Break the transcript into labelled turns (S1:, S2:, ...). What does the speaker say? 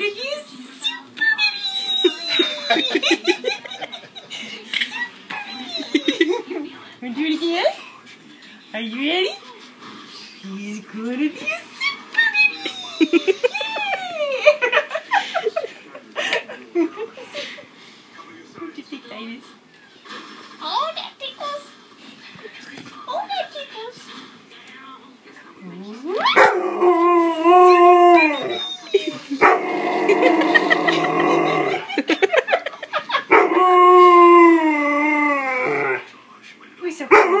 S1: What are you, stupid? stupid. Wanna do it again? Are you ready? He's gonna be a super baby. What do you think, Davis? so